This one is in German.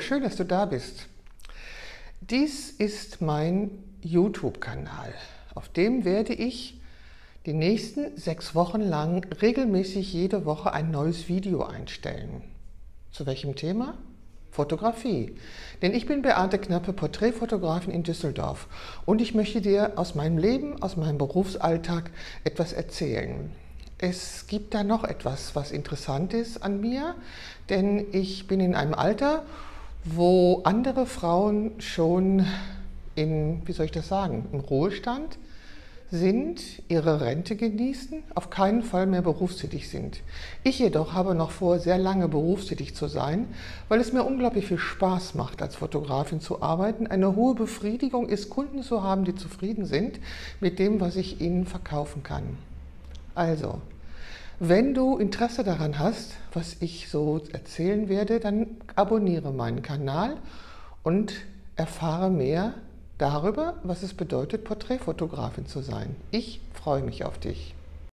schön, dass du da bist. Dies ist mein YouTube-Kanal. Auf dem werde ich die nächsten sechs Wochen lang regelmäßig jede Woche ein neues Video einstellen. Zu welchem Thema? Fotografie. Denn ich bin Beate Knappe, Porträtfotografin in Düsseldorf und ich möchte dir aus meinem Leben, aus meinem Berufsalltag etwas erzählen. Es gibt da noch etwas, was interessant ist an mir, denn ich bin in einem Alter, wo andere Frauen schon in, wie soll ich das sagen, im Ruhestand sind, ihre Rente genießen, auf keinen Fall mehr berufstätig sind. Ich jedoch habe noch vor, sehr lange berufstätig zu sein, weil es mir unglaublich viel Spaß macht, als Fotografin zu arbeiten. Eine hohe Befriedigung ist, Kunden zu haben, die zufrieden sind mit dem, was ich ihnen verkaufen kann. Also, wenn du Interesse daran hast, was ich so erzählen werde, dann abonniere meinen Kanal und erfahre mehr darüber, was es bedeutet, Porträtfotografin zu sein. Ich freue mich auf dich.